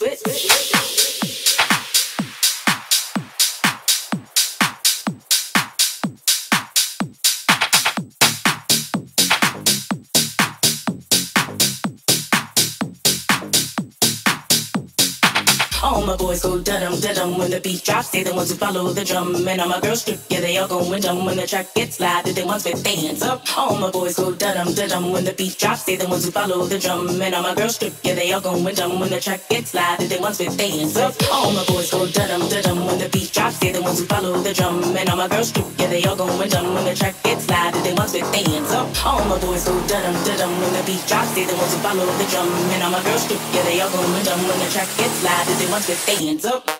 switch. switch. Follow the drum. And all my girls strip, yeah, they all going dumb when the track gets loud. They the ones with dance up. All my boys go dum da dum when the beat drops. They the ones who follow the drum. And all my girls strip, yeah, they all going dumb when the track gets loud. They the ones with dance up. All my boys go dum dum when the beat They the ones who follow the drum. And all my girls strip, yeah, they all going dumb when the track gets loud. They ones with hands up. All my boys go dum dum when the beat drops. They the ones who follow the drum. And all my girls strip, yeah, they all going dumb when the track gets loud. They ones with hands up.